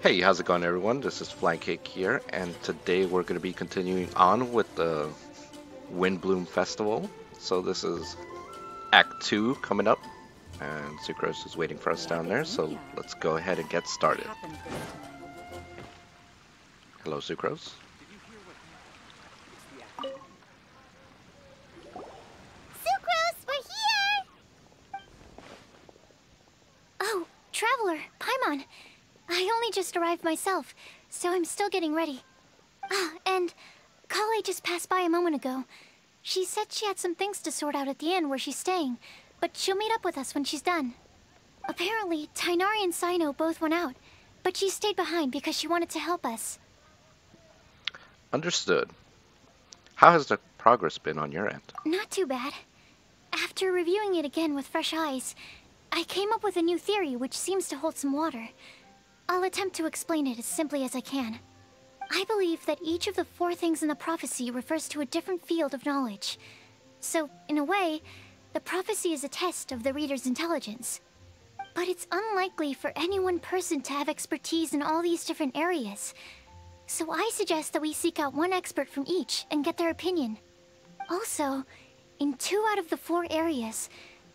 Hey, how's it going everyone? This is Flycake here, and today we're going to be continuing on with the Windblume Festival. So this is Act 2 coming up, and Sucrose is waiting for us down there, so let's go ahead and get started. Hello. Sucrose, we're here! Oh, Traveler, Paimon. I only just arrived myself, so I'm still getting ready. Ah, and Collei just passed by a moment ago. She said she had some things to sort out at the inn where she's staying, but she'll meet up with us when she's done. Apparently, Tighnari and Cyno both went out, but she stayed behind because she wanted to help us. Understood. How has the progress been on your end? Not too bad. After reviewing it again with fresh eyes, I came up with a new theory which seems to hold some water. I'll attempt to explain it as simply as I can. I believe that each of the four things in the prophecy refers to a different field of knowledge. So, in a way, the prophecy is a test of the reader's intelligence. But it's unlikely for any one person to have expertise in all these different areas. So I suggest that we seek out one expert from each and get their opinion. Also, in two out of the four areas,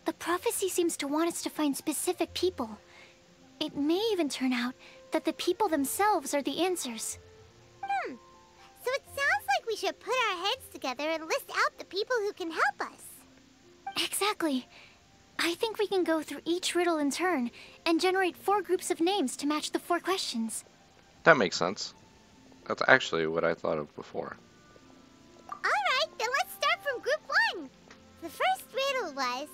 the prophecy seems to want us to find specific people. It may even turn out that the people themselves are the answers. Hmm. So it sounds like we should put our heads together and list out the people who can help us. Exactly. I think we can go through each riddle in turn and generate four groups of names to match the four questions. That makes sense. That's actually what I thought of before. Alright, then let's start from group one. The first riddle was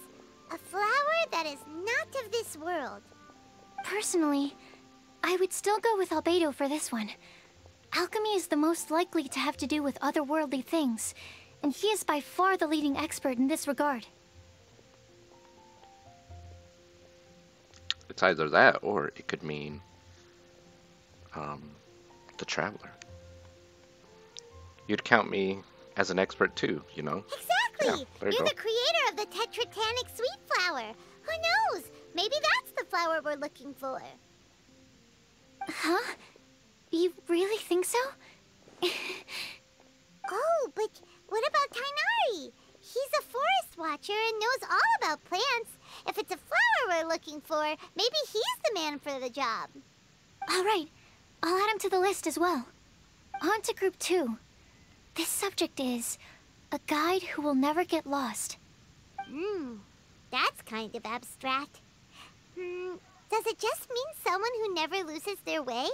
a flower that is not of this world. Personally, I would still go with Albedo for this one. Alchemy is the most likely to have to do with otherworldly things, and he is by far the leading expert in this regard. It's either that or it could mean um, the Traveler. You'd count me as an expert too, you know? Exactly! Yeah, you You're go. the creator of the Tetratanic sweet flower. Who knows? Maybe that's the flower we're looking for. Huh? You really think so? Oh, but what about Tighnari? He's a forest watcher and knows all about plants. If it's a flower we're looking for, maybe he's the man for the job. All right, I'll add him to the list as well. On to group two. This subject is a guide who will never get lost. Hmm, that's kind of abstract. Hmm, does it just mean someone who never loses their way?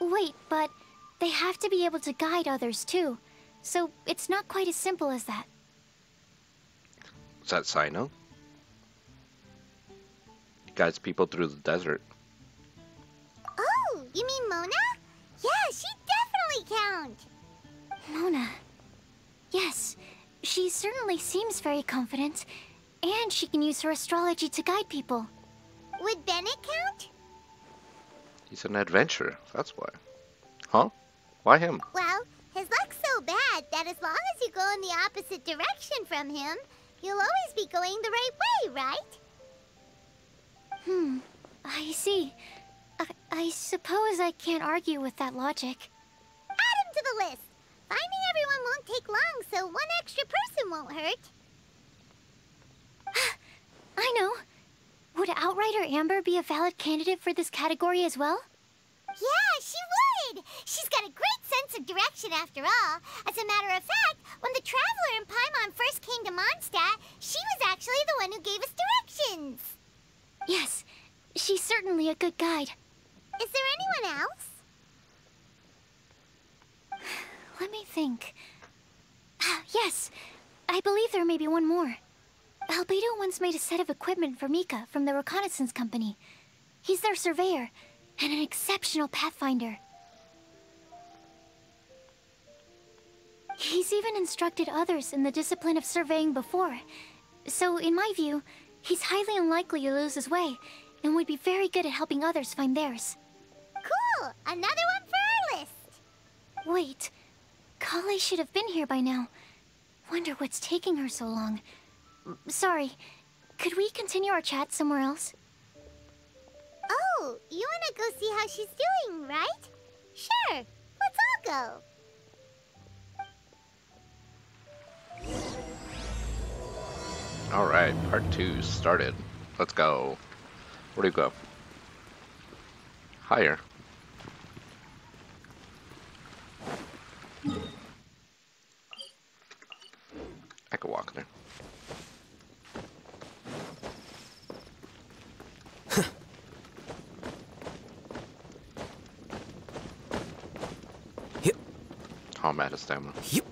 Wait, but they have to be able to guide others too. So it's not quite as simple as that. Is that Cyno? He guides people through the desert. Oh, you mean Mona? Yeah, she definitely count. Mona. Yes, she certainly seems very confident. And she can use her astrology to guide people. Would Bennett count? He's an adventurer, that's why. Huh? Why him? Well, his luck's so bad that as long as you go in the opposite direction from him, you'll always be going the right way, right? Hmm, I see. I, I suppose I can't argue with that logic. Add him to the list. Finding everyone won't take long, so one extra person won't hurt. I know. Would Outrider Amber be a valid candidate for this category as well? Yeah, she would! She's got a great sense of direction after all. As a matter of fact, when the Traveler and Paimon first came to Mondstadt, she was actually the one who gave us directions. Yes, she's certainly a good guide. Is there anyone else? Let me think. Ah, yes, I believe there may be one more. Albedo once made a set of equipment for Mika from the reconnaissance company. He's their surveyor and an exceptional pathfinder. He's even instructed others in the discipline of surveying before. So, in my view, he's highly unlikely to lose his way and would be very good at helping others find theirs. Cool! Another one for our list. Wait, Collei should have been here by now. Wonder what's taking her so long. Sorry, could we continue our chat somewhere else? Oh, you wanna go see how she's doing, right? Sure, let's all go. Alright, part two started. Let's go. Where do you go? Higher. I could walk there. I'm out of stamina. Yep.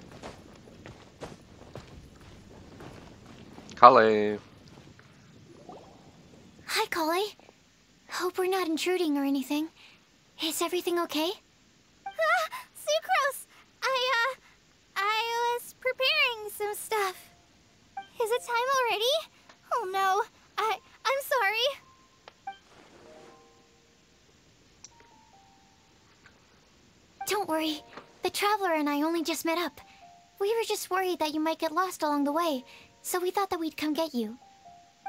Collei. Hi, Collei. Hope we're not intruding or anything. Is everything okay? Ah, Sucrose! I, uh, I was preparing some stuff. Is it time already? Oh no, I, I'm sorry. Don't worry. The Traveler and I only just met up. We were just worried that you might get lost along the way, so we thought that we'd come get you.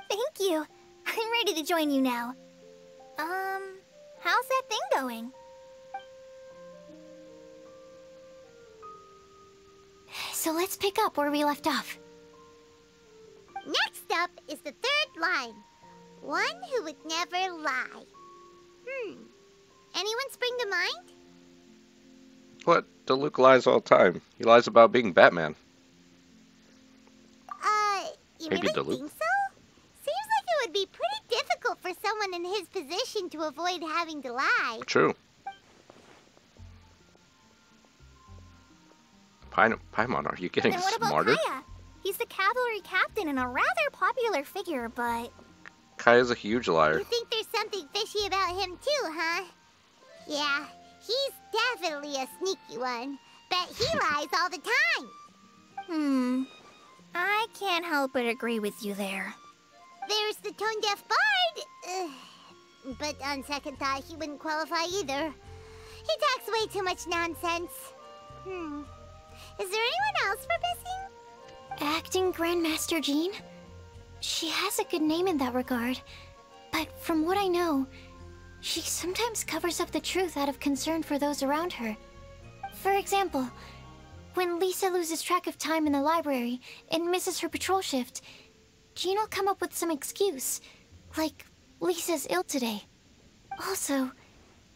Thank you. I'm ready to join you now. Um, how's that thing going? So let's pick up where we left off. Next up is the third line. One who would never lie. Hmm. Anyone spring to mind? What? Luke lies all the time. He lies about being Batman. Uh, you Maybe really Diluc? think so? Seems like it would be pretty difficult for someone in his position to avoid having to lie. True. Paimon, Paimon, are you getting what about smarter? Kaeya? He's the cavalry captain and a rather popular figure, but Kaeya's a huge liar. you think there's something fishy about him too, huh? Yeah, he's definitely a sneaky one. Bet he lies all the time. Hmm. I can't help but agree with you there. There's the tone deaf bard. Ugh. But on second thought, he wouldn't qualify either. He talks way too much nonsense. Hmm. Is there anyone else we're missing? Acting Grandmaster Jean? She has a good name in that regard, but from what I know, she sometimes covers up the truth out of concern for those around her. For example, when Lisa loses track of time in the library and misses her patrol shift, Jean will come up with some excuse, like Lisa's ill today. Also,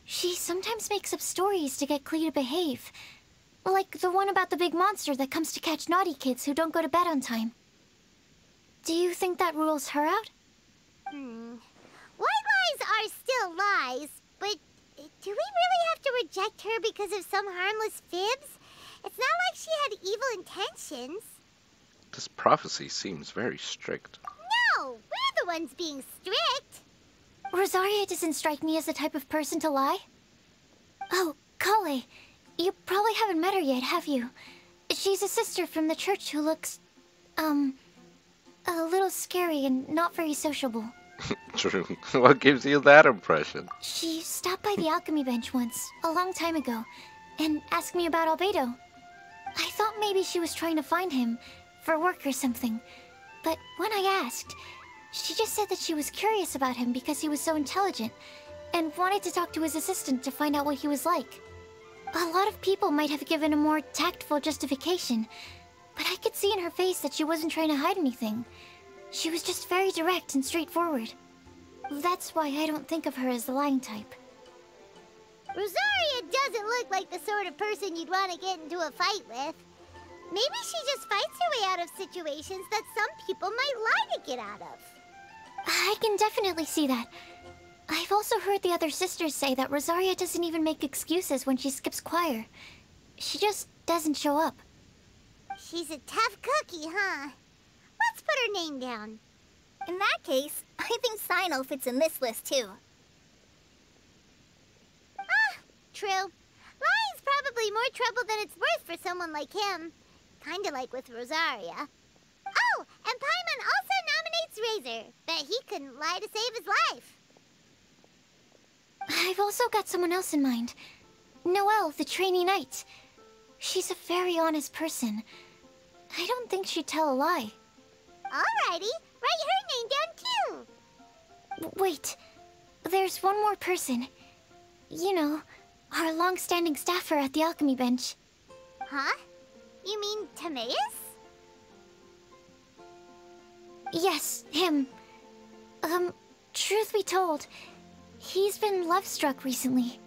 she sometimes makes up stories to get Klee to behave, like the one about the big monster that comes to catch naughty kids who don't go to bed on time. Do you think that rules her out? Hmm. White lies are still lies, but do we really have to reject her because of some harmless fibs? It's not like she had evil intentions. This prophecy seems very strict. No, we're the ones being strict. Rosaria doesn't strike me as the type of person to lie. Oh, Collei, you probably haven't met her yet, have you? She's a sister from the church who looks, um, a little scary and not very sociable. True. what gives you that impression? She stopped by the alchemy bench once, a long time ago, and asked me about Albedo. I thought maybe she was trying to find him, for work or something. But when I asked, she just said that she was curious about him because he was so intelligent, and wanted to talk to his assistant to find out what he was like. A lot of people might have given a more tactful justification, but I could see in her face that she wasn't trying to hide anything. She was just very direct and straightforward. That's why I don't think of her as the lying type. Rosaria doesn't look like the sort of person you'd want to get into a fight with. Maybe she just fights her way out of situations that some people might lie to get out of. I can definitely see that. I've also heard the other sisters say that Rosaria doesn't even make excuses when she skips choir. She just doesn't show up. She's a tough cookie, huh? Let's put her name down. In that case, I think Cyno fits in this list too. Ah, true. Lying's probably more trouble than it's worth for someone like him. Kinda like with Rosaria. Oh, and Paimon also nominates Razor. Bet he couldn't lie to save his life. I've also got someone else in mind. Noelle, the trainee knight. She's a very honest person. I don't think she'd tell a lie. Alrighty, write her name down too. Wait, there's one more person. You know, our long-standing staffer at the alchemy bench. Huh? You mean Timaeus? Yes, him. Um, truth be told, he's been love-struck recently.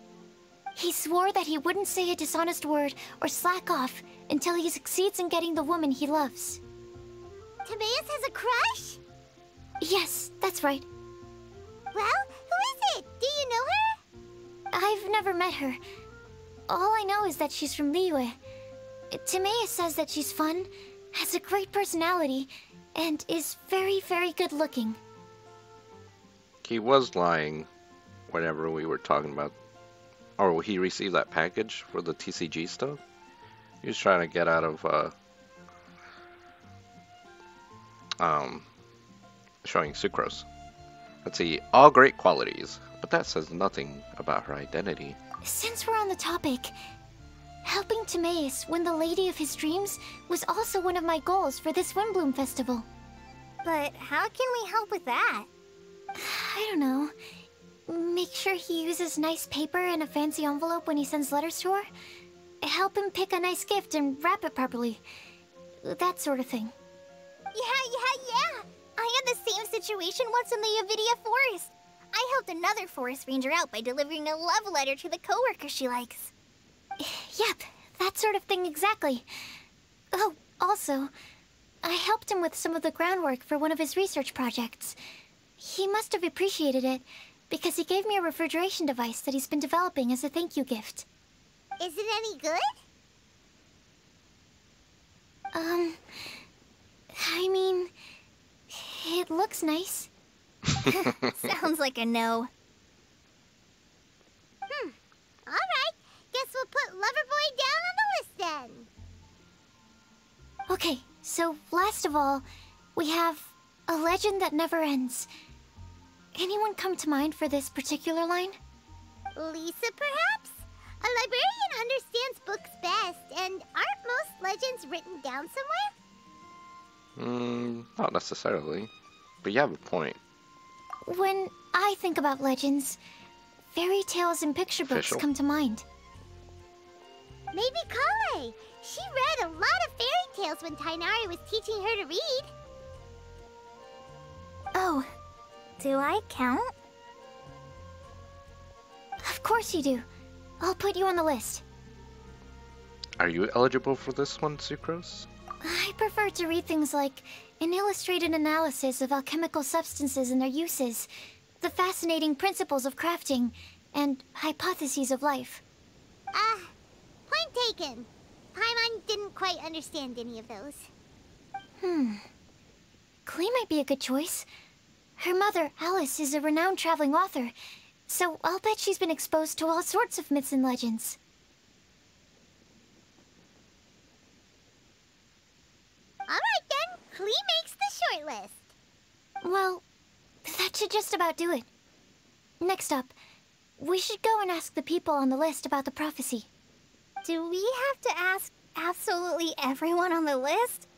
He swore that he wouldn't say a dishonest word or slack off until he succeeds in getting the woman he loves. Timaeus has a crush? Yes, that's right. Well, who is it? Do you know her? I've never met her. All I know is that she's from Liyue. Timaeus says that she's fun, has a great personality, and is very, very good looking. He was lying whenever we were talking about, or he received that package for the TCG stuff. He was trying to get out of uh, um, showing sucrose. Let's see, all great qualities, but that says nothing about her identity. Since we're on the topic, helping Timaeus win the lady of his dreams was also one of my goals for this Windblume Festival. But how can we help with that? I don't know. Make sure he uses nice paper and a fancy envelope when he sends letters to her. Help him pick a nice gift and wrap it properly. That sort of thing. Yeah, yeah, yeah! I had the same situation once in the Avidya Forest. I helped another forest ranger out by delivering a love letter to the coworker she likes. Yep, that sort of thing exactly. Oh, also, I helped him with some of the groundwork for one of his research projects. He must have appreciated it, because he gave me a refrigeration device that he's been developing as a thank you gift. Is it any good? Um, I mean, it looks nice. Sounds like a no. Hmm. Alright. Guess we'll put Loverboy down on the list then. Okay, so last of all, we have a legend that never ends. Anyone come to mind for this particular line? Lisa, perhaps? A librarian understands books best, and aren't most legends written down somewhere? Hmm, not necessarily. But you have a point. When I think about legends, fairy tales and picture books Official. come to mind. Maybe Collei. She read a lot of fairy tales when Tighnari was teaching her to read. Oh, Do I count? of course you do. I'll put you on the list. Are you eligible for this one, Sucrose? I prefer to read things like an illustrated analysis of alchemical substances and their uses, the fascinating principles of crafting, and hypotheses of life. Ah, point taken. Paimon didn't quite understand any of those. Hmm. Klee might be a good choice. Her mother, Alice, is a renowned traveling author, so I'll bet she's been exposed to all sorts of myths and legends. Alright then, Klee makes the short list. Well, that should just about do it. Next up, we should go and ask the people on the list about the prophecy. Do we have to ask absolutely everyone on the list?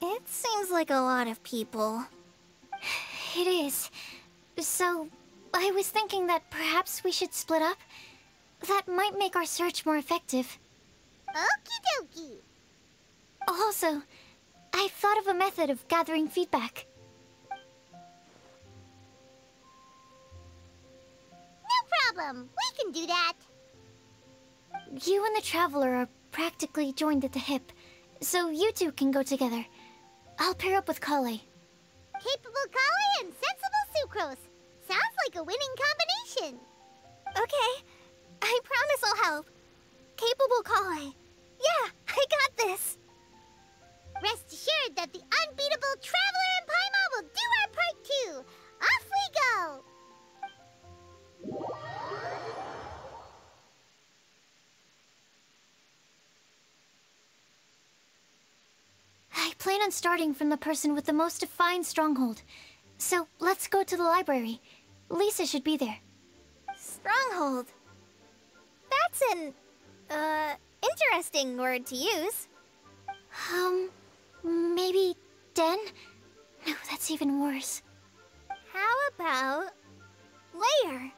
It seems like a lot of people. It is. So, I was thinking that perhaps we should split up. That might make our search more effective. Okie dokie. Also, I've thought of a method of gathering feedback. No problem. We can do that. You and the Traveler are practically joined at the hip, so you two can go together. I'll pair up with Collei. Capable Collei and sensible Sucrose. Sounds like a winning combination. Okay. I promise I'll help. Capable Collei. Yeah, I got this. Rest assured that the unbeatable Traveler and Paimon will do our part too. Off we go. I plan on starting from the person with the most defined stronghold. So let's go to the library. Lisa should be there. Stronghold. That's an, uh, interesting word to use. Um, maybe Den? No, that's even worse. How about layer?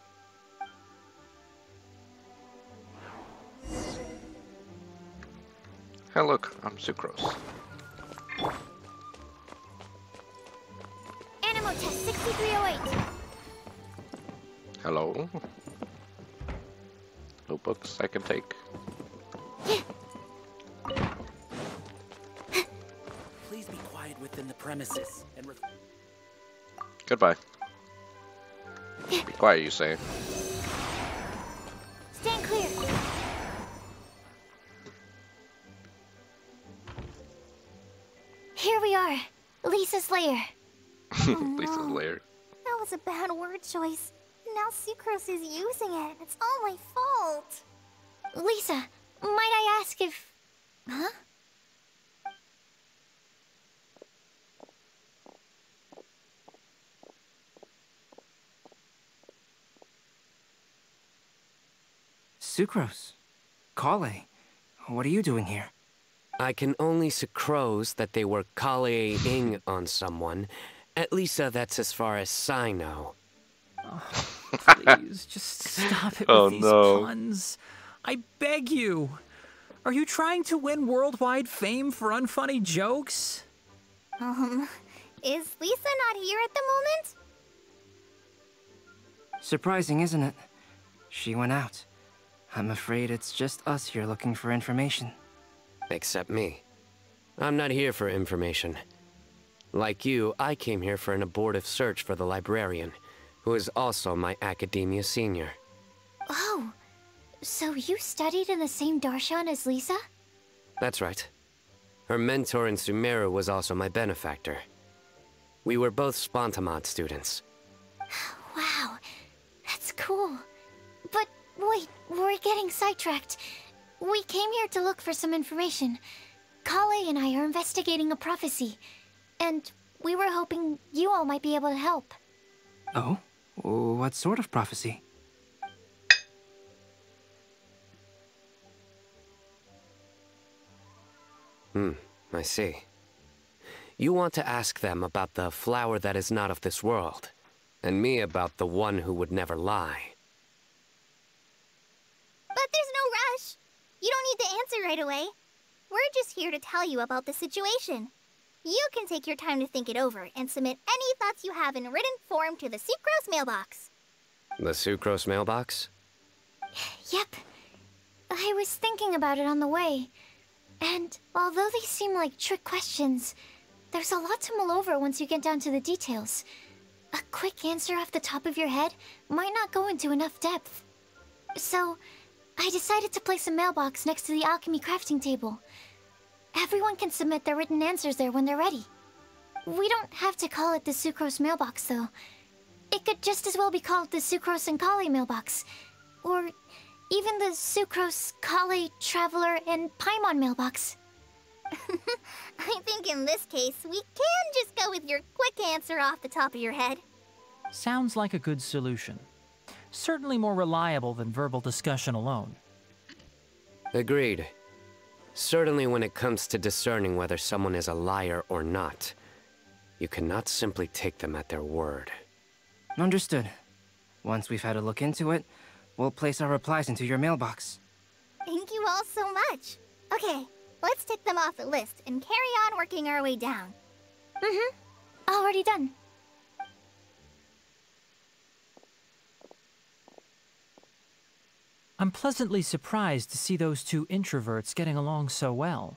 Hey, look, I'm Sucrose. Animo test 6308. Hello. Notebooks I can take. Please be quiet within the premises and ref- Goodbye. Be quiet, you say. Stand clear. Here we are, Lisa's lair. Oh, Lisa's lair. That was a bad word choice. Now Sucrose is using it. It's all my fault. Lisa, might I ask if. Huh? Sucrose. Collei. What are you doing here? I can only sucrose that they were kale-ing on someone. At least uh, that's as far as I know. Please, just stop it with Oh, these no. puns. I beg you. Are you trying to win worldwide fame for unfunny jokes? Um, is Lisa not here at the moment? Surprising, isn't it? She went out. I'm afraid it's just us here looking for information. Except me. I'm not here for information. Like you, I came here for an abortive search for the librarian, who is also my academia senior. Oh, so you studied in the same darshan as Lisa? That's right. Her mentor in Sumeru was also my benefactor. We were both Spantamad students. Wow, that's cool. But wait, we're getting sidetracked. We came here to look for some information. Kale and I are investigating a prophecy, and we were hoping you all might be able to help. Oh? What sort of prophecy? Hmm, I see. You want to ask them about the flower that is not of this world, and me about the one who would never lie. But there's no rush. You don't need to answer right away. We're just here to tell you about the situation. You can take your time to think it over and submit any thoughts you have in written form to the Sucrose mailbox. The sucrose mailbox? Yep. I was thinking about it on the way. And although they seem like trick questions, there's a lot to mull over once you get down to the details. A quick answer off the top of your head might not go into enough depth. So, I decided to place a mailbox next to the alchemy crafting table. Everyone can submit their written answers there when they're ready. We don't have to call it the Sucrose mailbox, though. It could just as well be called the Sucrose and Collei mailbox. Or even the Sucrose, Collei, Traveler, and Paimon mailbox. I think in this case, we can just go with your quick answer off the top of your head. Sounds like a good solution. Certainly more reliable than verbal discussion alone. Agreed. Certainly when it comes to discerning whether someone is a liar or not, you cannot simply take them at their word. Understood. Once we've had a look into it, we'll place our replies into your mailbox. Thank you all so much. Okay, let's tick them off the list and carry on working our way down. Mm-hmm. Already done. I'm pleasantly surprised to see those two introverts getting along so well.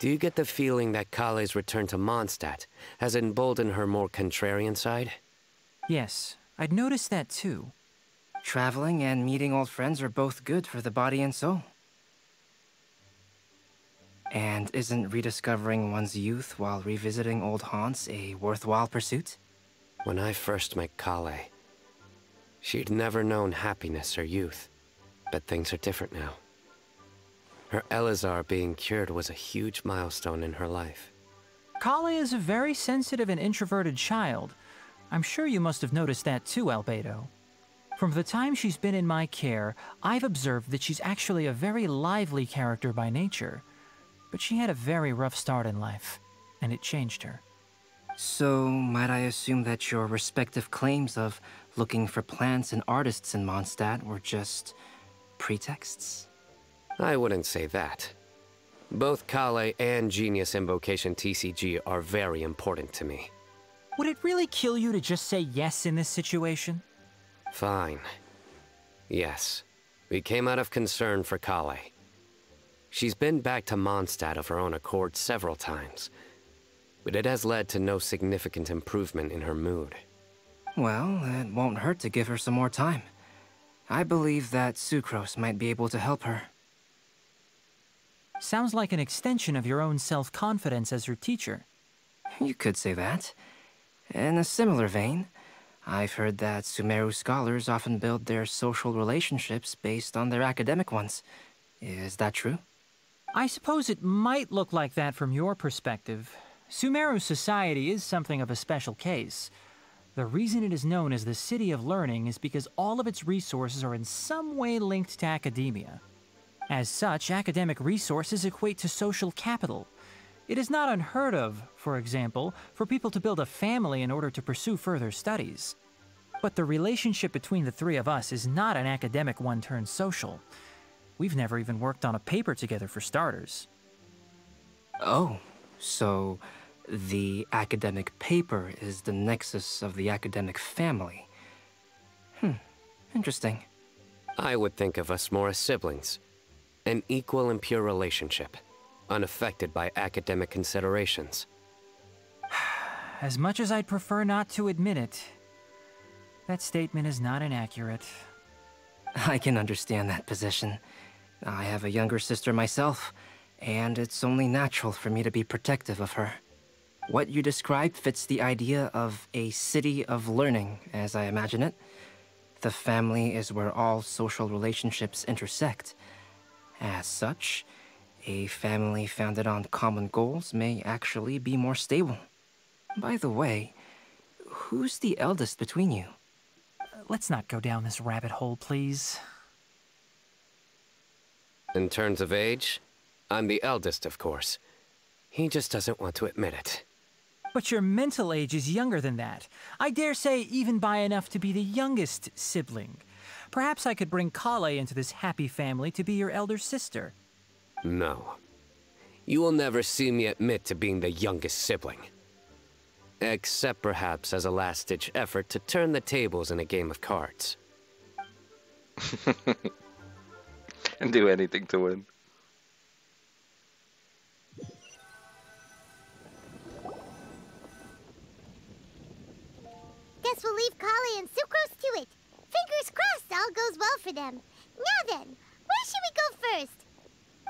Do you get the feeling that Collei's return to Mondstadt has emboldened her more contrarian side? Yes, I'd noticed that too. Traveling and meeting old friends are both good for the body and soul. And isn't rediscovering one's youth while revisiting old haunts a worthwhile pursuit? When I first met Collei, she'd never known happiness or youth. But things are different now. Her Eleazar being cured was a huge milestone in her life. Collei is a very sensitive and introverted child. I'm sure you must have noticed that too, Albedo. From the time she's been in my care, I've observed that she's actually a very lively character by nature. But she had a very rough start in life, and it changed her. So, might I assume that your respective claims of looking for plants and artists in Mondstadt were just pretexts? I wouldn't say that. Both Collei and Genius Invocation TCG are very important to me. Would it really kill you to just say yes in this situation? Fine. Yes. We came out of concern for Collei. She's been back to Mondstadt of her own accord several times, but it has led to no significant improvement in her mood. Well, it won't hurt to give her some more time. I believe that Sucrose might be able to help her. Sounds like an extension of your own self-confidence as her teacher. You could say that. In a similar vein, I've heard that Sumeru scholars often build their social relationships based on their academic ones. Is that true? I suppose it might look like that from your perspective. Sumeru society is something of a special case. The reason it is known as the City of Learning is because all of its resources are in some way linked to academia. As such, academic resources equate to social capital. It is not unheard of, for example, for people to build a family in order to pursue further studies. But the relationship between the three of us is not an academic one turned social. We've never even worked on a paper together for starters. Oh, so the academic paper is the nexus of the academic family. Hmm, interesting. I would think of us more as siblings. An equal and pure relationship, unaffected by academic considerations. As much as I'd prefer not to admit it, that statement is not inaccurate. I can understand that position. I have a younger sister myself, and it's only natural for me to be protective of her. What you described fits the idea of a city of learning, as I imagine it. The family is where all social relationships intersect. As such, a family founded on common goals may actually be more stable. By the way, who's the eldest between you? Let's not go down this rabbit hole, please. In terms of age, I'm the eldest, of course. He just doesn't want to admit it. But your mental age is younger than that. I dare say even by enough to be the youngest sibling. Perhaps I could bring Collei into this happy family to be your elder sister. No. You will never see me admit to being the youngest sibling. Except perhaps as a last-ditch effort to turn the tables in a game of cards. and do anything to win. Guess we'll leave Collei and Sucrose to it. Fingers crossed all goes well for them. Now then, where should we go first?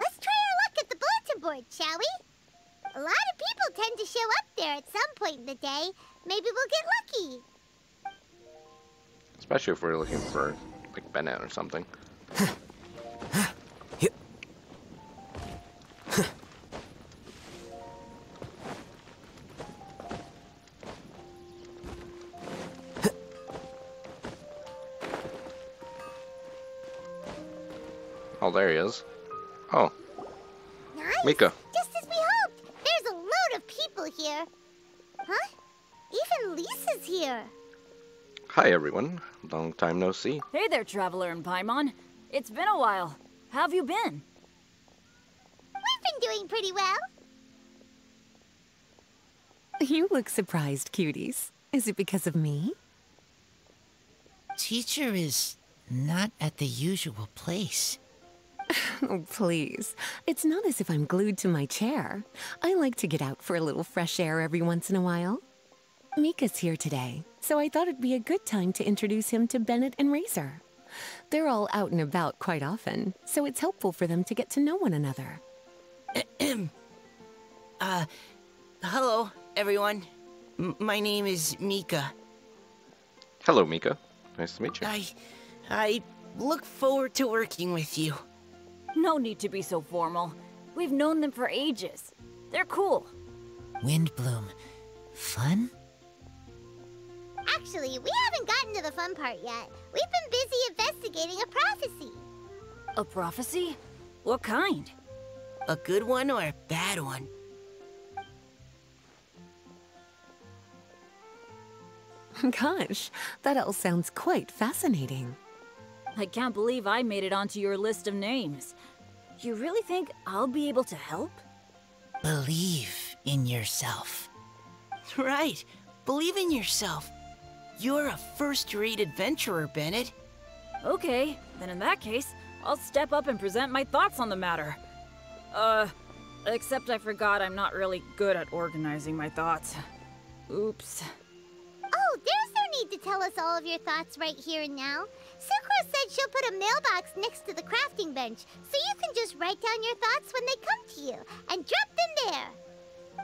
Let's try our luck at the bulletin board, shall we? A lot of people tend to show up there at some point in the day. Maybe we'll get lucky. Especially if we're looking for, like, Bennett or something. Mika. Just as we hoped. There's a load of people here. Huh? Even Lisa's here. Hi, everyone. Long time no see. Hey there, Traveler and Paimon. It's been a while. How have you been? We've been doing pretty well. You look surprised, cuties. Is it because of me? Teacher is not at the usual place. Oh, please. It's not as if I'm glued to my chair. I like to get out for a little fresh air every once in a while. Mika's here today, so I thought it'd be a good time to introduce him to Bennett and Razor. They're all out and about quite often, so it's helpful for them to get to know one another. uh, hello, everyone. M my name is Mika. Hello, Mika. Nice to meet you. I... I look forward to working with you. No need to be so formal. We've known them for ages. They're cool. Windblume. Fun? Actually, we haven't gotten to the fun part yet. We've been busy investigating a prophecy. A prophecy? What kind? A good one or a bad one? Gosh, that all sounds quite fascinating. I can't believe I made it onto your list of names. You really think I'll be able to help? Believe in yourself. Right. Believe in yourself. You're a first-rate adventurer, Bennett. Okay, then in that case, I'll step up and present my thoughts on the matter. Uh, except I forgot I'm not really good at organizing my thoughts. Oops. Oh, there's no need to tell us all of your thoughts right here and now. Sucrose said she'll put a mailbox next to the crafting bench, so you can just write down your thoughts when they come to you, and drop them there.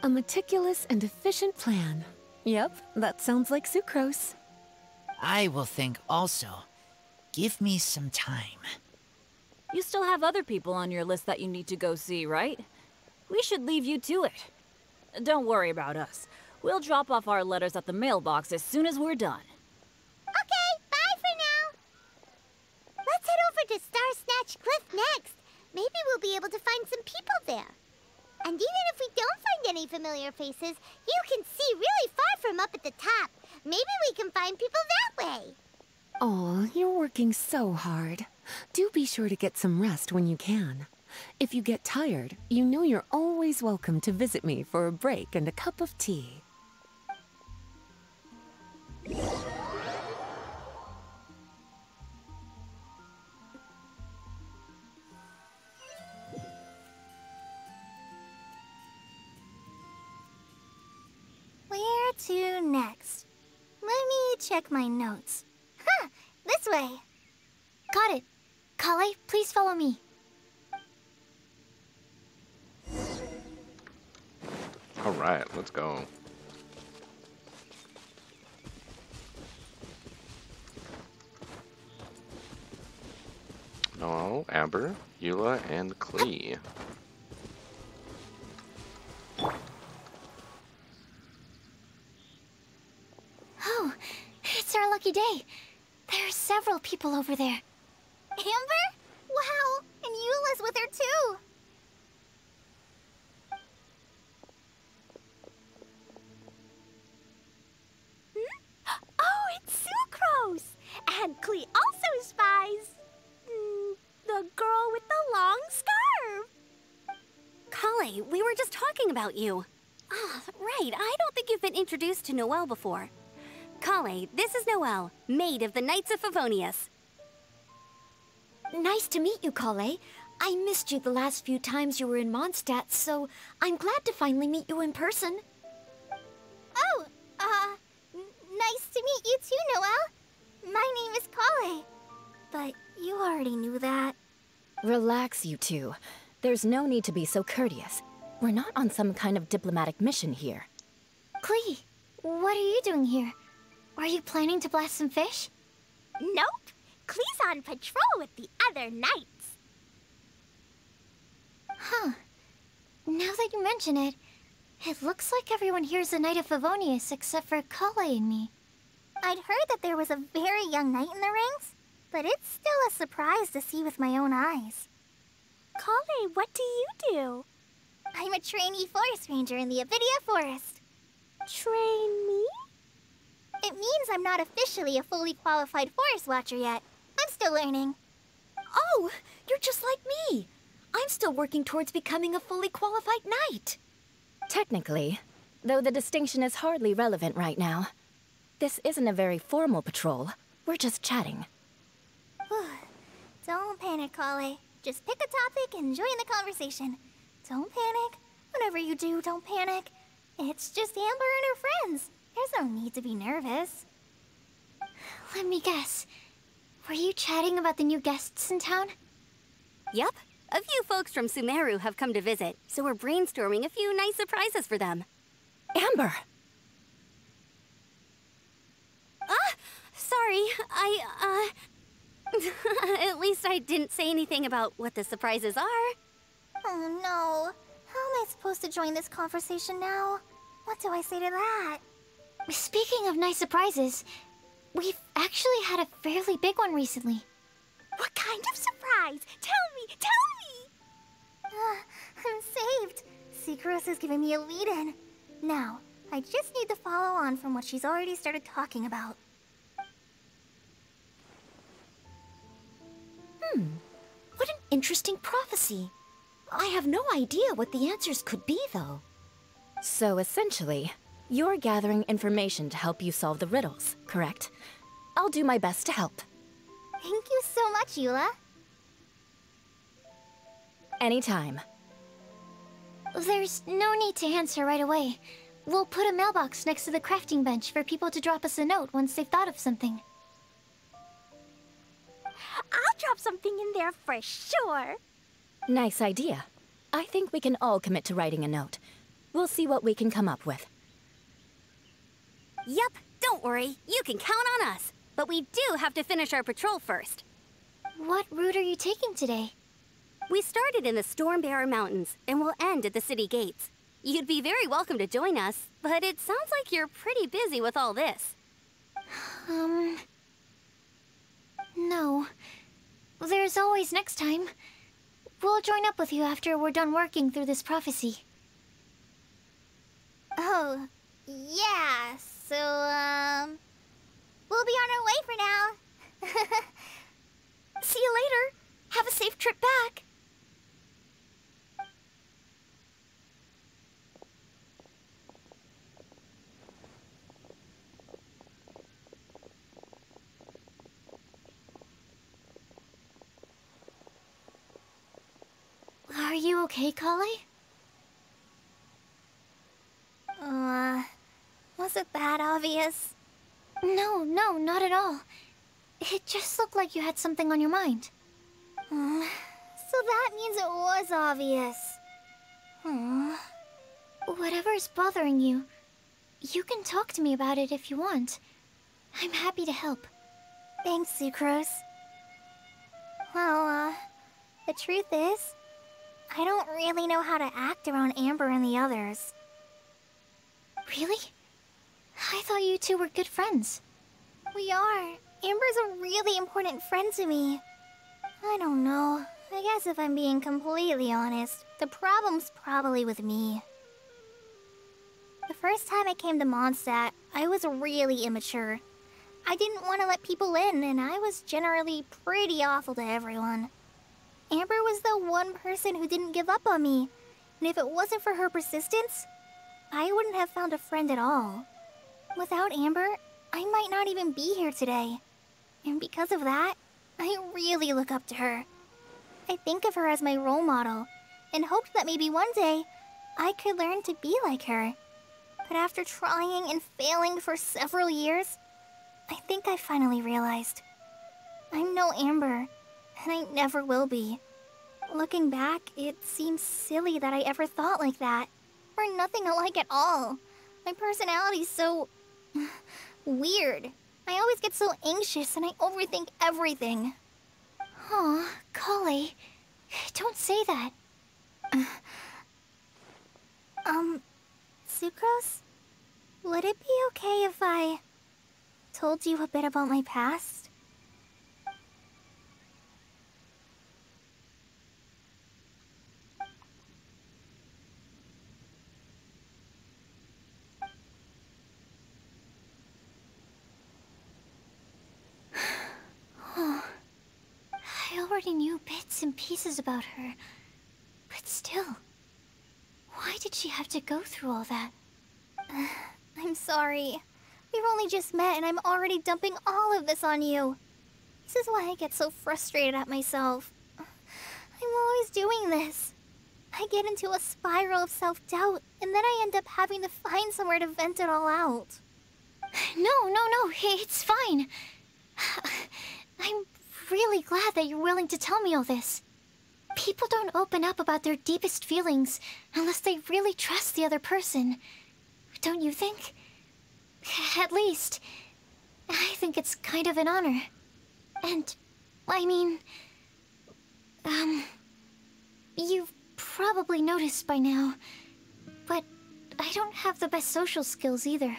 A meticulous and efficient plan. Yep, that sounds like sucrose. I will think also. Give me some time. You still have other people on your list that you need to go see, right? We should leave you to it. Don't worry about us. We'll drop off our letters at the mailbox as soon as we're done. Okay, bye for now. Let's head to Starsnatch Cliff next. Maybe we'll be able to find some people there. And even if we don't find any familiar faces, you can see really far from up at the top. Maybe we can find people that way. Oh, you're working so hard. Do be sure to get some rest when you can. If you get tired, you know you're always welcome to visit me for a break and a cup of tea. To next? Let me check my notes. Huh, this way. Got it. Collei, please follow me. All right, let's go. No, Amber, Eula, and Klee. Lucky day. There are several people over there. Amber? Wow, and Eula's with her too. Hmm? Oh, it's Sucrose! And Klee also spies mm, the girl with the long scarf. Collei, we were just talking about you. Ah, right. I don't think you've been introduced to Noelle before. Collei, this is Noelle, maid of the Knights of Favonius. Nice to meet you, Collei. I missed you the last few times you were in Mondstadt, so I'm glad to finally meet you in person. Oh, uh, nice to meet you too, Noelle. My name is Collei. But you already knew that. Relax, you two. There's no need to be so courteous. We're not on some kind of diplomatic mission here. Klee, what are you doing here? Are you planning to blast some fish? Nope. Klee's on patrol with the other knights. Huh. Now that you mention it, it looks like everyone here is a Knight of Favonius except for Collei and me. I'd heard that there was a very young knight in the ranks, but it's still a surprise to see with my own eyes. Collei, what do you do? I'm a trainee forest ranger in the Avidya Forest. Trainee? It means I'm not officially a fully qualified forest watcher yet. I'm still learning. Oh, you're just like me. I'm still working towards becoming a fully qualified knight. Technically, though the distinction is hardly relevant right now. This isn't a very formal patrol. We're just chatting. Don't panic, Collei. Just pick a topic and join the conversation. Don't panic. Whatever you do, don't panic. It's just Amber and her friends. There's no need to be nervous. Let me guess. Were you chatting about the new guests in town? Yup. A few folks from Sumeru have come to visit, so we're brainstorming a few nice surprises for them. Amber! Ah! Sorry, I, uh... At least I didn't say anything about what the surprises are. Oh no. How am I supposed to join this conversation now? What do I say to that? Speaking of nice surprises, we've actually had a fairly big one recently. What kind of surprise? Tell me, tell me! Uh, I'm saved. Sucrose is giving me a lead-in. Now, I just need to follow on from what she's already started talking about. Hmm. What an interesting prophecy. I have no idea what the answers could be, though. So essentially, you're gathering information to help you solve the riddles, correct? I'll do my best to help. Thank you so much, Eula. Anytime. There's no need to answer right away. We'll put a mailbox next to the crafting bench for people to drop us a note once they've thought of something. I'll drop something in there for sure. Nice idea. I think we can all commit to writing a note. We'll see what we can come up with. Yup, don't worry. You can count on us. But we do have to finish our patrol first. What route are you taking today? We started in the Stormbearer Mountains and we'll end at the city gates. You'd be very welcome to join us, but it sounds like you're pretty busy with all this. Um... No. There's always next time. We'll join up with you after we're done working through this prophecy. Oh, yeah, so, um... We'll be on our way for now. See you later. Have a safe trip back. Are you okay, Collei? Uh, was it that obvious? No, no, not at all. It just looked like you had something on your mind. Uh, so that means it was obvious. Aww. Whatever's bothering you, you can talk to me about it if you want. I'm happy to help. Thanks, Sucrose. Well, uh, the truth is, I don't really know how to act around Amber and the others. Really? I thought you two were good friends. We are. Amber's a really important friend to me. I don't know. I guess if I'm being completely honest, the problem's probably with me. The first time I came to Mondstadt, I was really immature. I didn't want to let people in, and I was generally pretty awful to everyone. Amber was the one person who didn't give up on me, and if it wasn't for her persistence, I wouldn't have found a friend at all. Without Amber, I might not even be here today. And because of that, I really look up to her. I think of her as my role model, and hoped that maybe one day I could learn to be like her. But after trying and failing for several years, I think I finally realized. I'm no Amber, and I never will be. Looking back, it seems silly that I ever thought like that. We're nothing alike at all. My personality's so... weird. I always get so anxious and I overthink everything. Aw, Collei. Don't say that. um, Sucrose? Would it be okay if I told you a bit about my past? Oh, I already knew bits and pieces about her. But still, why did she have to go through all that? I'm sorry. We've only just met and I'm already dumping all of this on you. This is why I get so frustrated at myself. I'm always doing this. I get into a spiral of self-doubt, and then I end up having to find somewhere to vent it all out. No, no, no, it's fine. I'm really glad that you're willing to tell me all this. People don't open up about their deepest feelings unless they really trust the other person. Don't you think? At least, I think it's kind of an honor. And, I mean... Um... You've probably noticed by now, but I don't have the best social skills either.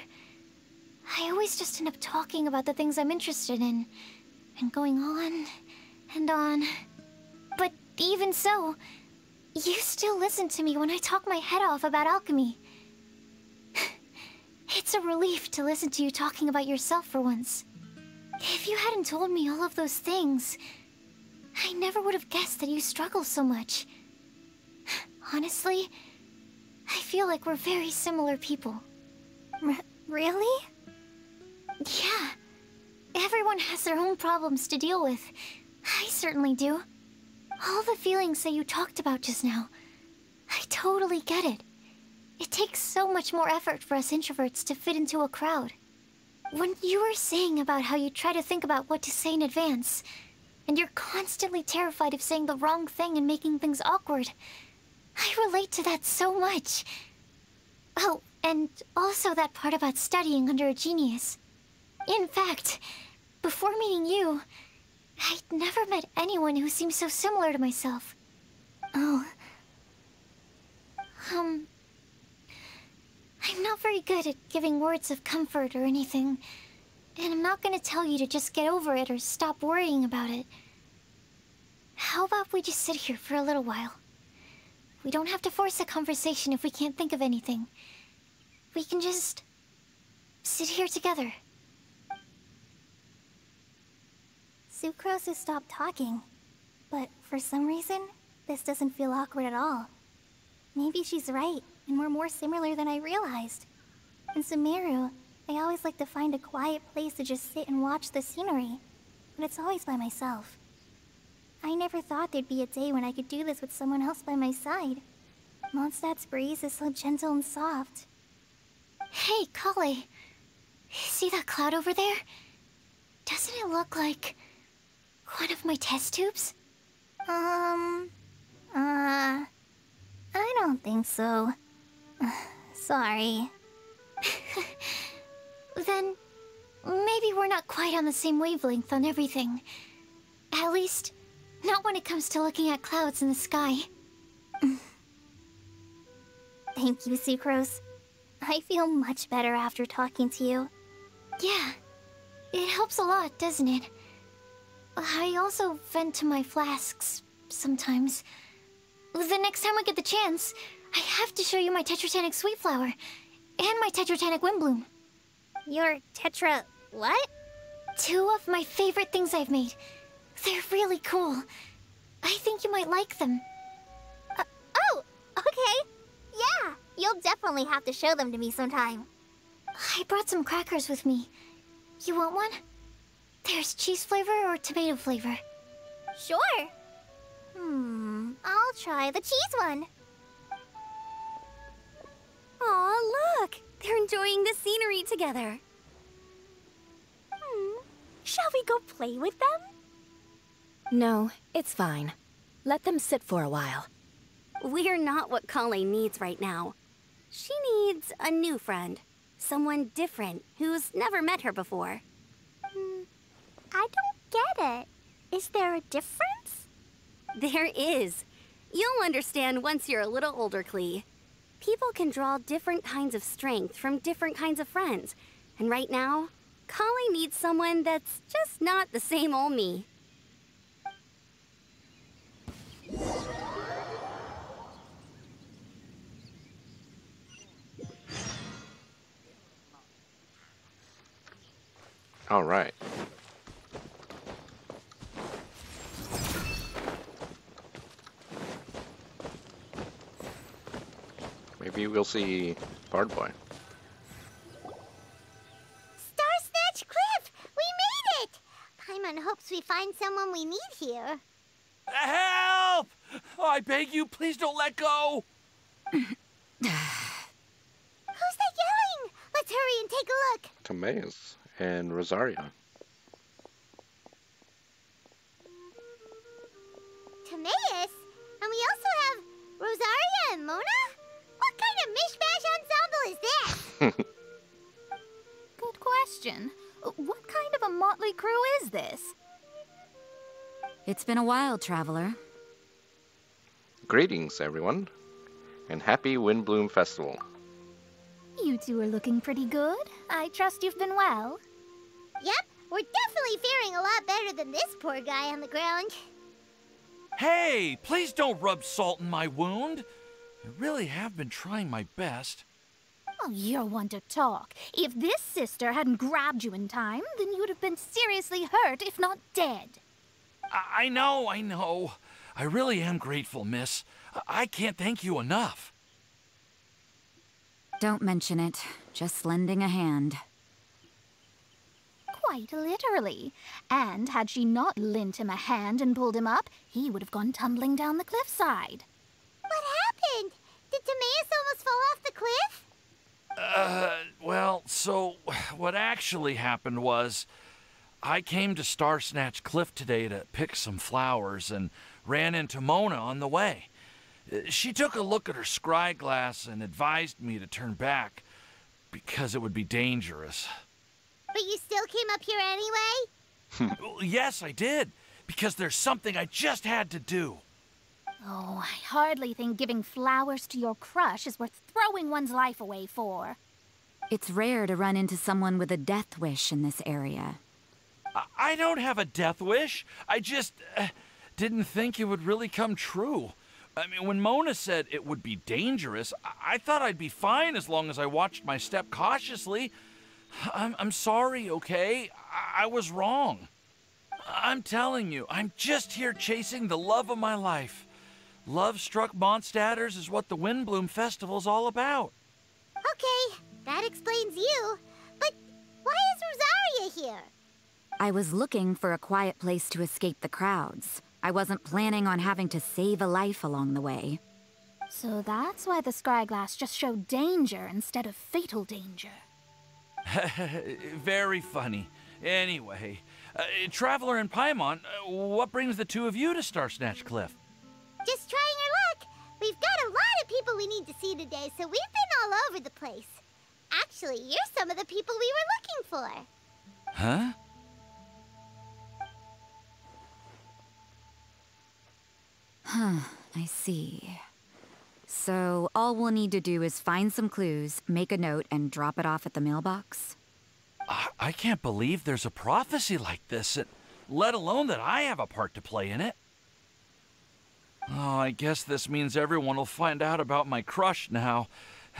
I always just end up talking about the things I'm interested in, and going on and on. But even so, you still listen to me when I talk my head off about alchemy. It's a relief to listen to you talking about yourself for once. If you hadn't told me all of those things, I never would have guessed that you struggle so much. Honestly, I feel like we're very similar people. R really? Yeah. Everyone has their own problems to deal with. I certainly do. All the feelings that you talked about just now, I totally get it. It takes so much more effort for us introverts to fit into a crowd. When you were saying about how you try to think about what to say in advance, and you're constantly terrified of saying the wrong thing and making things awkward, I relate to that so much. Oh, and also that part about studying under a genius. In fact, before meeting you, I'd never met anyone who seemed so similar to myself. Oh. Um... I'm not very good at giving words of comfort or anything. And I'm not gonna tell you to just get over it or stop worrying about it. How about we just sit here for a little while? We don't have to force a conversation if we can't think of anything. We can just... sit here together. Sucrose has stopped talking. But for some reason, this doesn't feel awkward at all. Maybe she's right, and we're more similar than I realized. In Sumeru, I always like to find a quiet place to just sit and watch the scenery. But it's always by myself. I never thought there'd be a day when I could do this with someone else by my side. Mondstadt's breeze is so gentle and soft. Hey, Collei. See that cloud over there? Doesn't it look like... one of my test tubes? Um... Uh... I don't think so. Sorry. then... maybe we're not quite on the same wavelength on everything. At least, not when it comes to looking at clouds in the sky. Thank you, Sucrose. I feel much better after talking to you. Yeah, it helps a lot, doesn't it? I also vent to my flasks sometimes. The next time I get the chance, I have to show you my Tetratanic Sweet Flower and my Tetratanic Windblume. Your Tetra... what? Two of my favorite things I've made. They're really cool. I think you might like them. Uh, oh, okay. Yeah, you'll definitely have to show them to me sometime. I brought some crackers with me. You want one? There's cheese flavor or tomato flavor. Sure. Hmm, I'll try the cheese one. Aw, look! They're enjoying the scenery together. Hmm, shall we go play with them? No, it's fine. Let them sit for a while. We're not what Collei needs right now. She needs a new friend. Someone different, who's never met her before. I don't get it. Is there a difference? There is. You'll understand once you're a little older, Klee. People can draw different kinds of strength from different kinds of friends. And right now, Collei needs someone that's just not the same old me. All right. Maybe we'll see Bard Boy. Starsnatch Cliff! We made it! Paimon hopes we find someone we need here. Help! Oh, I beg you, please don't let go! Who's that yelling? Let's hurry and take a look. Timaeus and Rosaria. Timaeus? And we also have Rosaria and Mona? Is this? Good question. What kind of a motley crew is this? It's been a while, Traveler. Greetings, everyone, and happy Windblume Festival. You two are looking pretty good. I trust you've been well. Yep, we're definitely faring a lot better than this poor guy on the ground. Hey, please don't rub salt in my wound. I really have been trying my best. Oh, you're one to talk. If this sister hadn't grabbed you in time, then you'd have been seriously hurt, if not dead. I, I know, I know. I really am grateful, miss. I, I can't thank you enough. Don't mention it. Just lending a hand. Quite literally. And had she not lent him a hand and pulled him up, he would have gone tumbling down the cliffside. What happened? Did Timaeus almost fall off the cliff? Uh, well, so what actually happened was I came to Starsnatch Cliff today to pick some flowers and ran into Mona on the way. She took a look at her scry glass and advised me to turn back because it would be dangerous. But you still came up here anyway? Yes, I did, because there's something I just had to do. Oh, I hardly think giving flowers to your crush is worth throwing one's life away for. It's rare to run into someone with a death wish in this area. I, I don't have a death wish. I just uh, didn't think it would really come true. I mean, when Mona said it would be dangerous, I, I thought I'd be fine as long as I watched my step cautiously. I'm, I'm sorry, okay? I, I was wrong. I'm telling you, I'm just here chasing the love of my life. Love Struck Mondstadters is what the Windblume Festival's all about. Okay, that explains you. But why is Rosaria here? I was looking for a quiet place to escape the crowds. I wasn't planning on having to save a life along the way. So that's why the scryglass just showed danger instead of fatal danger. Very funny. Anyway, uh, Traveler and Paimon, uh, what brings the two of you to Starsnatch Cliff? Just trying our luck. We've got a lot of people we need to see today, so we've been all over the place. Actually, you're some of the people we were looking for. Huh? Huh, I see. So, all we'll need to do is find some clues, make a note, and drop it off at the mailbox? I, I can't believe there's a prophecy like this, and let alone that I have a part to play in it. Oh, I guess this means everyone will find out about my crush now.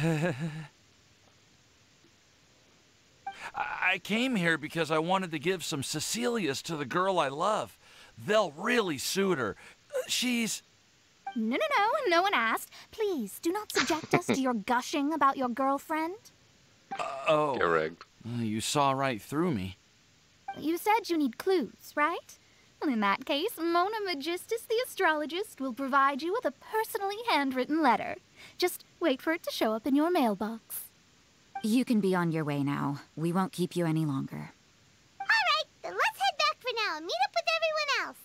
I came here because I wanted to give some Cecilias to the girl I love. They'll really suit her. She's... No, no, no, no one asked. Please, do not subject us to your gushing about your girlfriend. Uh, oh. Get rigged. Uh, You saw right through me. You said you need clues, right? Well, in that case, Mona Megistus the astrologist will provide you with a personally handwritten letter. Just wait for it to show up in your mailbox. You can be on your way now. We won't keep you any longer. Alright, then let's head back for now and meet up with everyone else.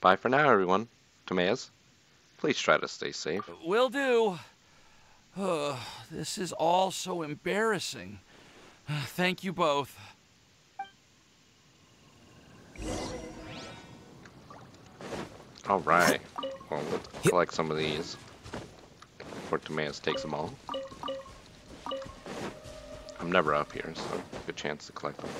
Bye for now, everyone. Timaeus, please try to stay safe. Will do. Uh, this is all so embarrassing. Uh, Thank you both. All right. Well, let's collect some of these before Timaeus takes them all. I'm never up here, so good chance to collect them.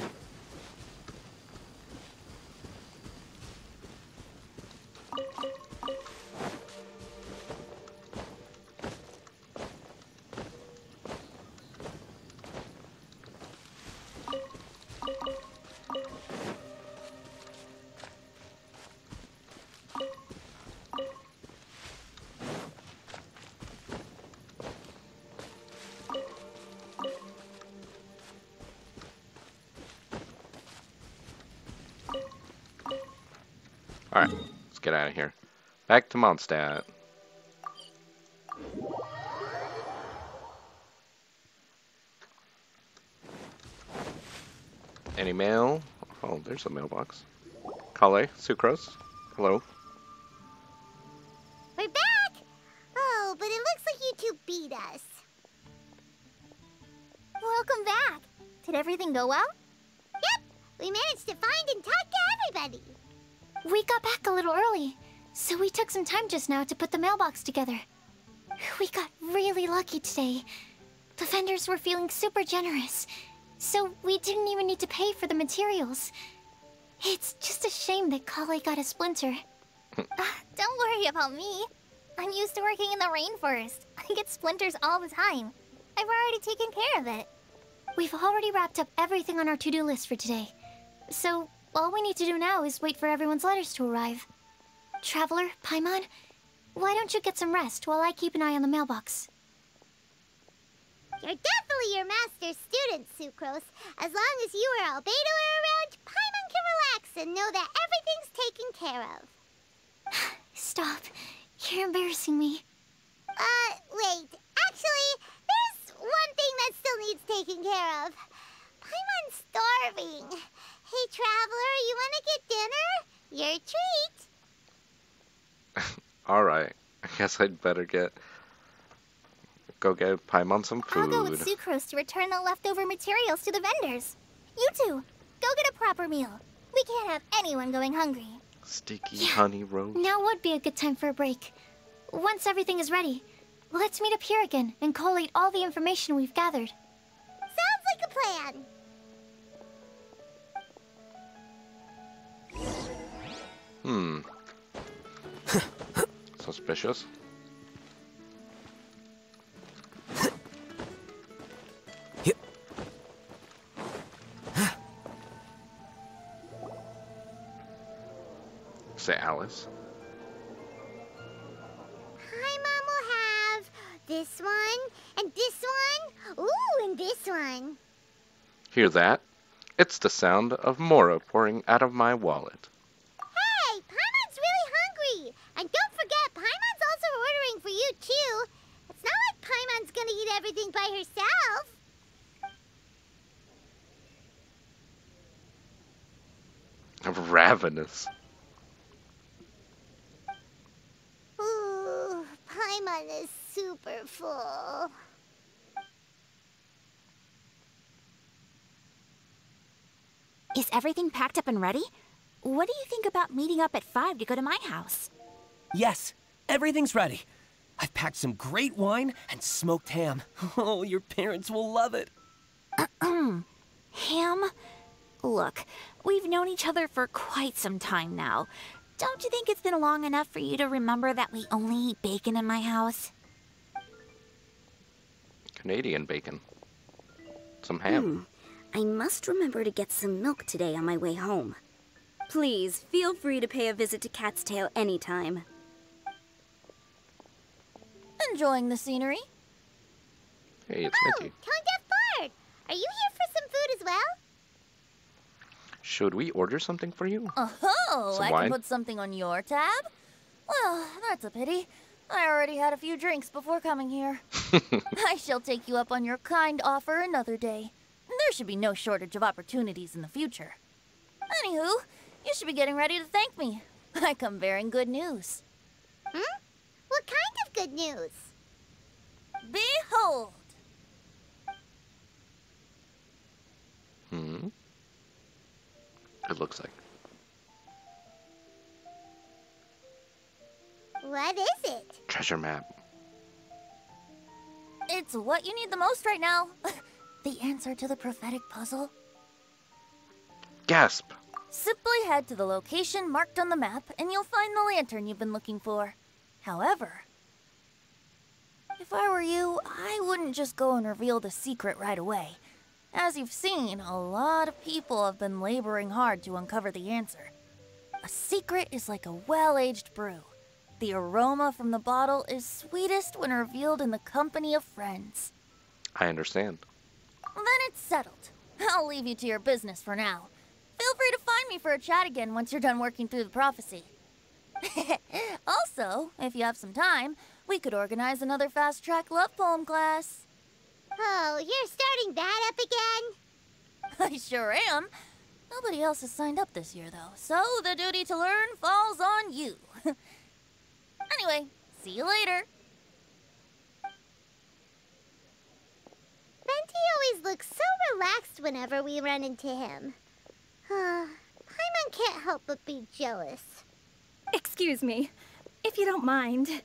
Back to Mondstadt. Any mail? Oh, there's a mailbox. Collei, Sucrose. Hello. We're back! Oh, but it looks like you two beat us. Welcome back. Did everything go well? Yep, we managed to find and talk to everybody. We got back a little early, so we took some time just now to put the mailbox together. We got really lucky today. The vendors were feeling super generous, so we didn't even need to pay for the materials. It's just a shame that Collei got a splinter. Ah, don't worry about me. I'm used to working in the rainforest. I get splinters all the time. I've already taken care of it. We've already wrapped up everything on our to-do list for today. So, all we need to do now is wait for everyone's letters to arrive. Traveler, Paimon, why don't you get some rest while I keep an eye on the mailbox? You're definitely your master's student, Sucrose. As long as you or Albedo are around, Paimon can relax and know that everything's taken care of. Stop. You're embarrassing me. Uh, wait. Actually, there's one thing that still needs taking care of. Paimon's starving. Hey, Traveler, you want to get dinner? Your treat. Alright, I guess I'd better get... Go get Paimon some food. I'll go with Sucrose to return the leftover materials to the vendors. You two, go get a proper meal. We can't have anyone going hungry. Sticky honey roast. Now would be a good time for a break. Once everything is ready, let's meet up here again and collate all the information we've gathered. Sounds like a plan. Hmm. Suspicious. Say Alice. Paimon will have this one, and this one, ooh, and this one. Hear that? It's the sound of Mora pouring out of my wallet. Hey, Paimon's really hungry. And don't forget, Paimon's also ordering for you, too. It's not like Paimon's gonna eat everything by herself. Ravenous. Ooh, Paimon is super full. Is everything packed up and ready? What do you think about meeting up at 5 to go to my house? Yes, everything's ready. I've packed some great wine and smoked ham. Oh, your parents will love it. Ham? Look, we've known each other for quite some time now. Don't you think it's been long enough for you to remember that we only eat bacon in my house? Canadian bacon. Some ham. Hmm. I must remember to get some milk today on my way home. Please, feel free to pay a visit to Cat's Tail anytime. Enjoying the scenery? Hey, it's Mickey. Tone Deaf Bard, are you here for some food as well? Should we order something for you? Oh, Some I wine? can put something on your tab? Well, that's a pity. I already had a few drinks before coming here. I shall take you up on your kind offer another day. There should be no shortage of opportunities in the future. Anywho, you should be getting ready to thank me. I come bearing good news. Hmm? What kind of good news? Behold! Hmm. It looks like. What is it? Treasure map. It's what you need the most right now. the answer to the prophetic puzzle. Gasp! Simply head to the location marked on the map and you'll find the lantern you've been looking for. However, if I were you, I wouldn't just go and reveal the secret right away. As you've seen, a lot of people have been laboring hard to uncover the answer. A secret is like a well aged brew. The aroma from the bottle is sweetest when revealed in the company of friends. I understand. Then it's settled. I'll leave you to your business for now. Feel free to find me for a chat again once you're done working through the prophecy. also, if you have some time, we could organize another fast track love poem class. Oh, you're starting that up again? I sure am. Nobody else has signed up this year, though, so the duty to learn falls on you. anyway, see you later. Venti always looks so relaxed whenever we run into him. Ah, Paimon can't help but be jealous. Excuse me, if you don't mind,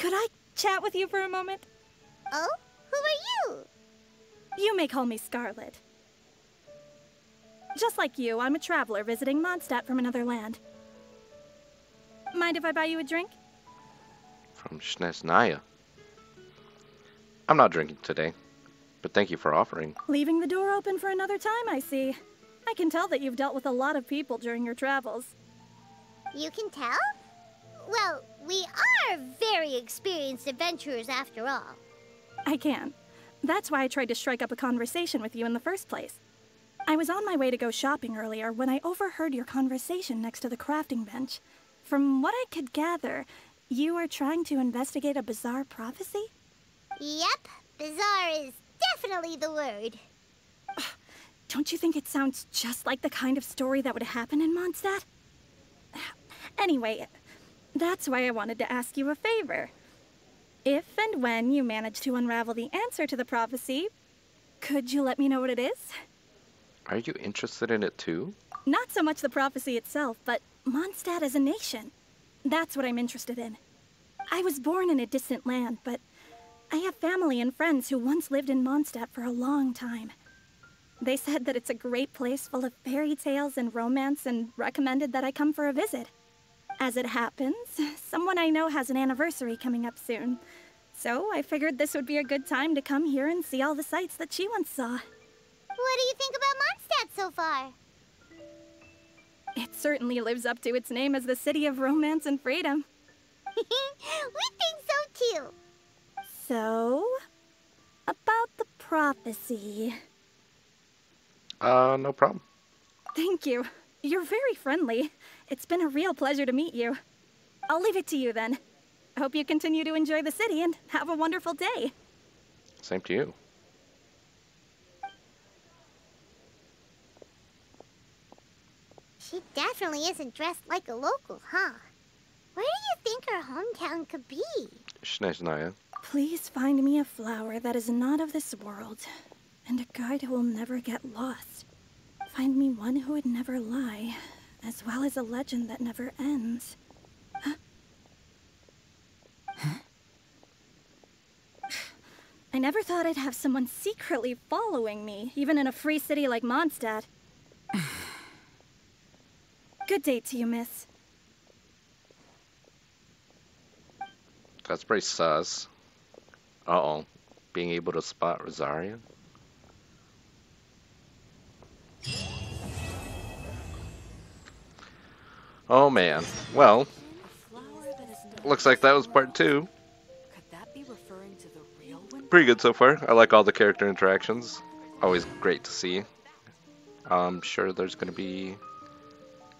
could I chat with you for a moment? Oh? Who are you? You may call me Scarlett. Just like you, I'm a traveler visiting Mondstadt from another land. Mind if I buy you a drink? From Snezhnaya. I'm not drinking today. But thank you for offering. Leaving the door open for another time, I see. I can tell that you've dealt with a lot of people during your travels. You can tell? Well, we are very experienced adventurers after all. I can. That's why I tried to strike up a conversation with you in the first place. I was on my way to go shopping earlier when I overheard your conversation next to the crafting bench. From what I could gather, you are trying to investigate a bizarre prophecy? Yep, bizarre is definitely the word. Don't you think it sounds just like the kind of story that would happen in Mondstadt? Anyway, that's why I wanted to ask you a favor. If and when you manage to unravel the answer to the prophecy, could you let me know what it is? Are you interested in it too? Not so much the prophecy itself, but Mondstadt as a nation. That's what I'm interested in. I was born in a distant land, but I have family and friends who once lived in Mondstadt for a long time. They said that it's a great place full of fairy tales and romance and recommended that I come for a visit. As it happens, someone I know has an anniversary coming up soon. So I figured this would be a good time to come here and see all the sights that she once saw. What do you think about Mondstadt so far? It certainly lives up to its name as the city of romance and freedom. we think so too. So, about the prophecy. Uh, no problem. Thank you. You're very friendly. It's been a real pleasure to meet you. I'll leave it to you then. I hope you continue to enjoy the city and have a wonderful day. Same to you. She definitely isn't dressed like a local, huh? Where do you think her hometown could be? Snezhnaya. Please find me a flower that is not of this world, and a guide who will never get lost. Find me one who would never lie, as well as a legend that never ends. Huh? I never thought I'd have someone secretly following me, even in a free city like Mondstadt. Good day to you, miss. That's pretty sus. Uh-oh. Being able to spot Rosaria? Oh man. Well, looks like that was part two. Pretty good so far. I like all the character interactions. Always great to see. I'm sure there's going to be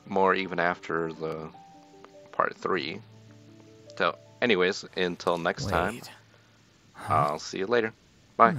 more even after the part three. So, anyways, until next time, I'll see you later. Bye.